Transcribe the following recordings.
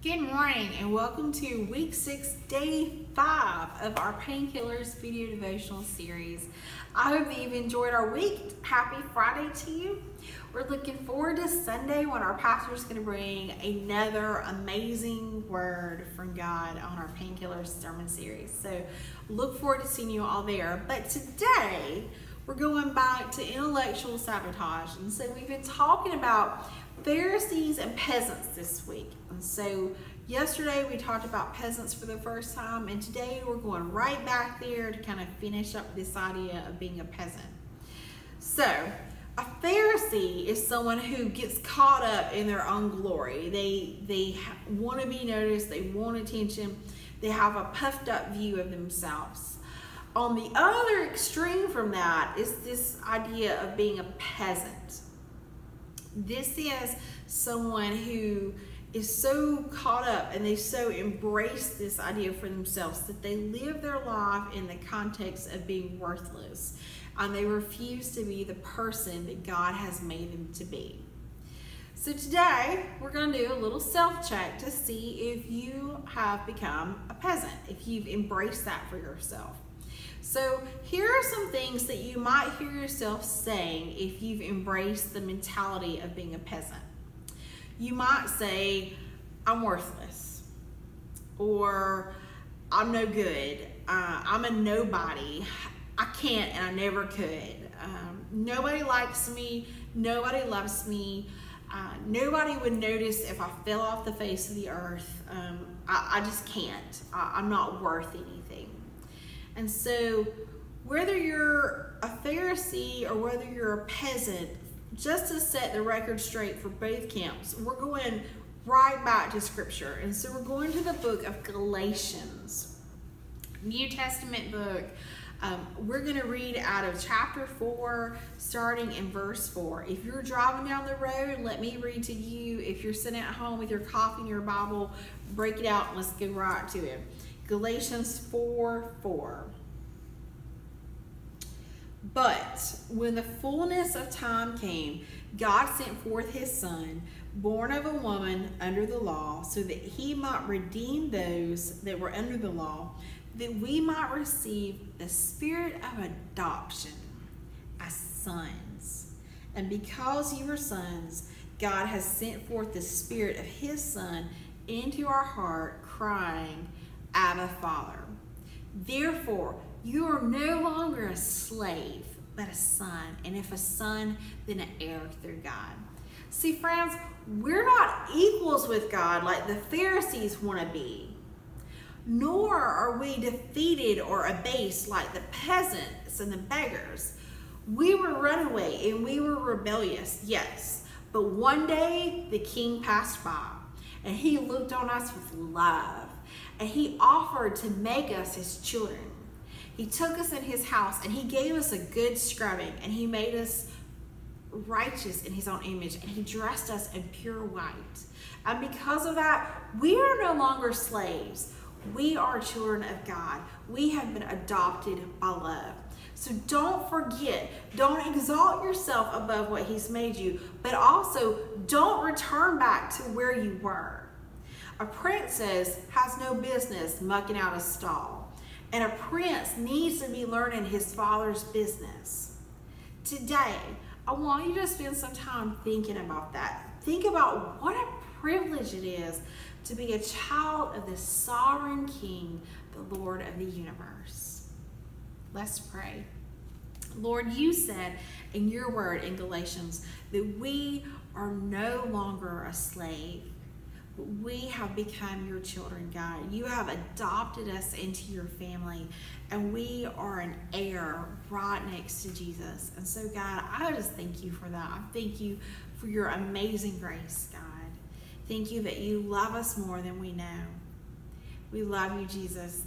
Good morning and welcome to week six, day five of our Painkillers video devotional series. I hope that you've enjoyed our week. Happy Friday to you. We're looking forward to Sunday when our pastor is going to bring another amazing word from God on our Painkillers sermon series. So look forward to seeing you all there. But today, we're going back to intellectual sabotage. And so we've been talking about Pharisees and peasants this week. And so yesterday we talked about peasants for the first time, and today we're going right back there to kind of finish up this idea of being a peasant. So, a Pharisee is someone who gets caught up in their own glory. They they want to be noticed, they want attention, they have a puffed up view of themselves. On the other extreme from that is this idea of being a peasant. This is someone who is so caught up and they so embrace this idea for themselves that they live their life in the context of being worthless and they refuse to be the person that God has made them to be. So today we're going to do a little self-check to see if you have become a peasant, if you've embraced that for yourself. So here are some things that you might hear yourself saying if you've embraced the mentality of being a peasant. You might say, I'm worthless, or I'm no good, uh, I'm a nobody, I can't and I never could. Um, nobody likes me, nobody loves me, uh, nobody would notice if I fell off the face of the earth. Um, I, I, just can't. I, I'm not worth anything. And so, whether you're a Pharisee or whether you're a peasant, just to set the record straight for both camps, we're going right back to Scripture. And so, we're going to the book of Galatians, New Testament book. Um, we're going to read out of chapter 4, starting in verse 4. If you're driving down the road, let me read to you. If you're sitting at home with your coffee and your Bible, break it out and let's get right to it. Galatians 4 4. But when the fullness of time came, God sent forth his Son, born of a woman under the law, so that he might redeem those that were under the law, that we might receive the spirit of adoption as sons. And because you are sons, God has sent forth the spirit of his Son into our heart, crying, Abba, Father. Therefore, you are no longer a slave, but a son. And if a son, then an heir through God. See, friends, we're not equals with God like the Pharisees want to be. Nor are we defeated or abased like the peasants and the beggars. We were runaway and we were rebellious, yes. But one day the king passed by and he looked on us with love and he offered to make us his children. He took us in his house and he gave us a good scrubbing and he made us righteous in his own image and he dressed us in pure white. And because of that, we are no longer slaves. We are children of God. We have been adopted by love. So don't forget, don't exalt yourself above what he's made you, but also don't return back to where you were. A princess has no business mucking out a stall, and a prince needs to be learning his father's business. Today, I want you to spend some time thinking about that. Think about what a privilege it is to be a child of the sovereign King, the Lord of the universe. Let's pray. Lord, you said in your word in Galatians that we are no longer a slave we have become your children, God. You have adopted us into your family, and we are an heir right next to Jesus. And so, God, I just thank you for that. I thank you for your amazing grace, God. Thank you that you love us more than we know. We love you, Jesus.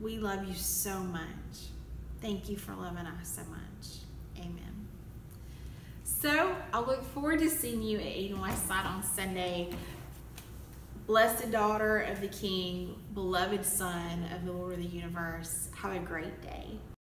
We love you so much. Thank you for loving us so much. Amen. So I look forward to seeing you at Eden Westside on Sunday. Blessed daughter of the King, beloved son of the Lord of the universe. Have a great day.